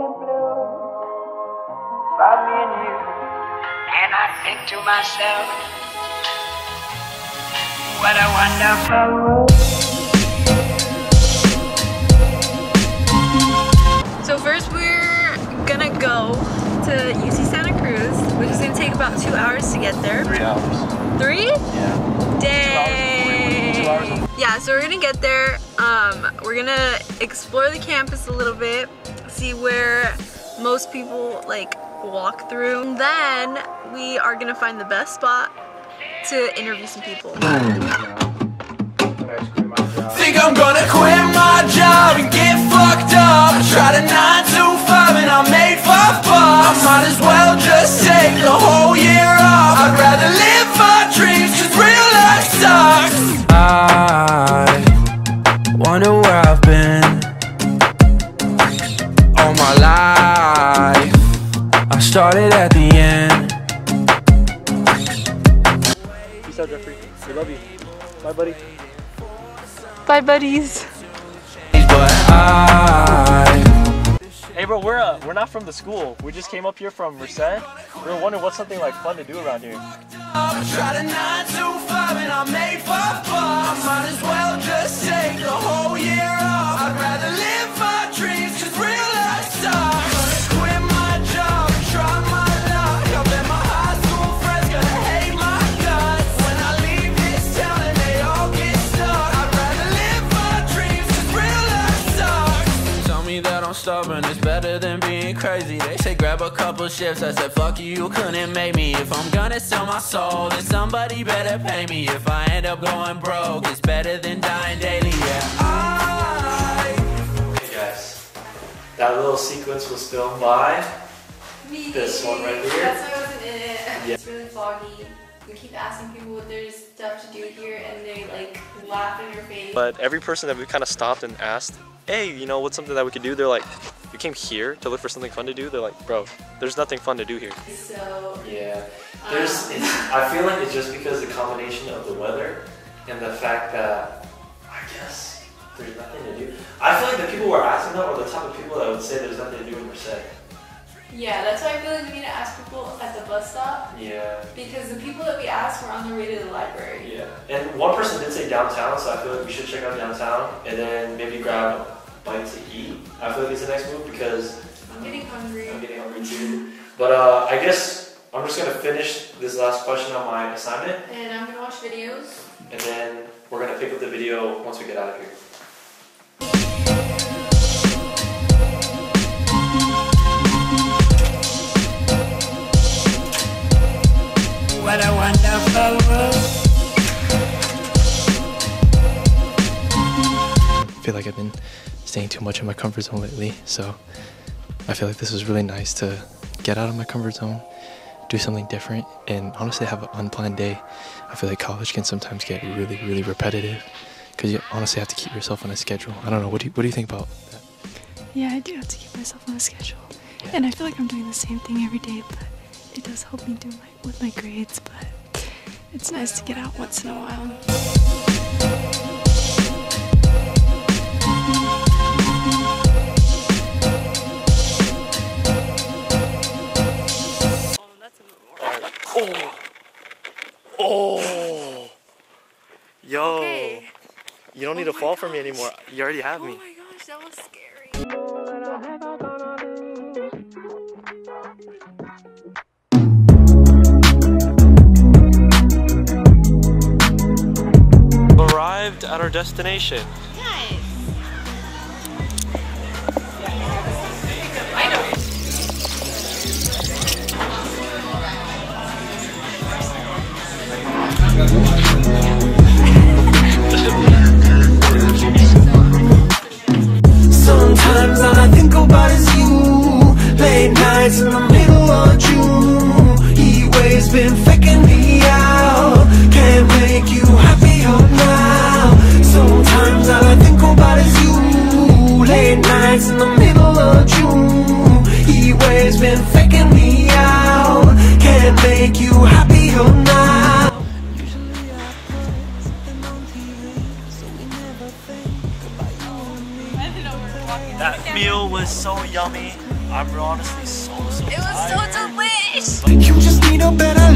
and blue. About me and you. And I think to myself, what a wonderful world. So first we're gonna go to UC Santa Cruz, which is gonna take about two hours to get there. Three hours. Three? Yeah. Dang. Two hours and- Yeah, so we're gonna get there. Um, we're gonna explore the campus a little bit, see where most people like walk through. And then we are gonna find the best spot to interview some people. Think I'm gonna quit my job and get fucked up. 9 to 5 life. I started at the end. Peace out, Jeffrey. We love you. Bye, buddy. Bye, buddies. But I Hey, bro, we're uh, we're not from the school. We just came up here from Merced. We were wondering what's something like fun to do around here. I tried a 9 to 5 and I made 5 bucks. I might as well just take the whole year I'm stubborn, it's better than being crazy. They say grab a couple shifts, I said fuck you, you couldn't make me. If I'm gonna sell my soul, then somebody better pay me. If I end up going broke, it's better than dying daily, yeah. I Hey guys, that little sequence was filmed by. Me. This one right here? That's why I wasn't in it. Yeah. It's really foggy. We keep asking people what there's stuff to do here, and they like laugh in your face. But every person that we kind of stopped and asked, hey, you know, what's something that we could do? They're like, you came here to look for something fun to do? They're like, bro, there's nothing fun to do here. so Yeah, there's. Um, it's, I feel like it's just because the combination of the weather and the fact that I guess there's nothing to do. I feel like the people we're asking though are the type of people that would say there's nothing to do in Merced. Yeah, that's why I feel like we need to ask people at the bus stop Yeah, because the people that we asked were on their way to the library. yeah. And one person did say downtown, so I feel like we should check out downtown and then maybe grab a bite to eat. I feel like it's the next move because I'm getting hungry. I'm getting hungry too. But uh, I guess I'm just gonna finish this last question on my assignment, And I'm gonna watch videos. and then we're gonna pick up the video once we get out of here. Feel like I've been staying too much in my comfort zone lately, so I feel like this was really nice to get out of my comfort zone, do something different, and honestly have an unplanned day. I feel like college can sometimes get really, really repetitive because you honestly have to keep yourself on a schedule. I don't know. What do you, what do you think about that? Yeah, I do have to keep myself on a schedule. And I feel like I'm doing the same thing every day, but it does help me do my with my grades, but it's nice to get out once in a while. Yo! Okay. You don't need oh to fall for me anymore. You already have me. Oh my gosh, that was scary. Arrived at our destination. Been faking me out. Can't make you happier now. Sometimes all I think about is you. Late nights in the middle of June. Heat waves been faking me out. Can't make you happier now. That meal was so yummy. I'm honestly so so It was so delish. You just